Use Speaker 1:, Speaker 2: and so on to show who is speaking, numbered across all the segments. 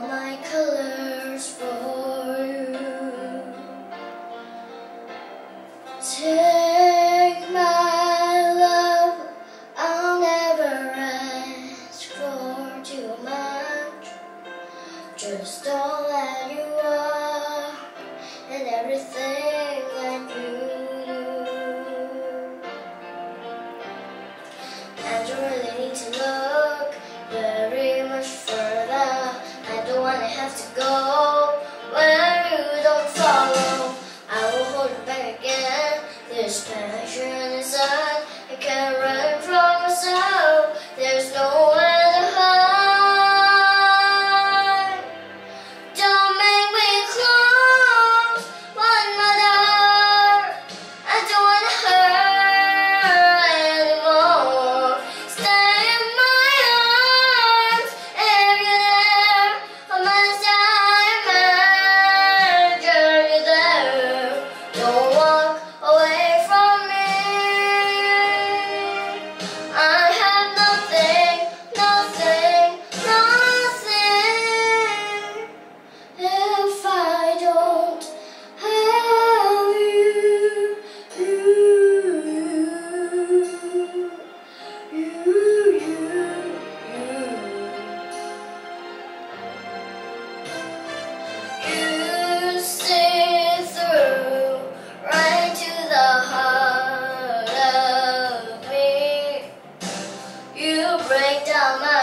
Speaker 1: all my colors roll. break down my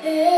Speaker 1: Hey.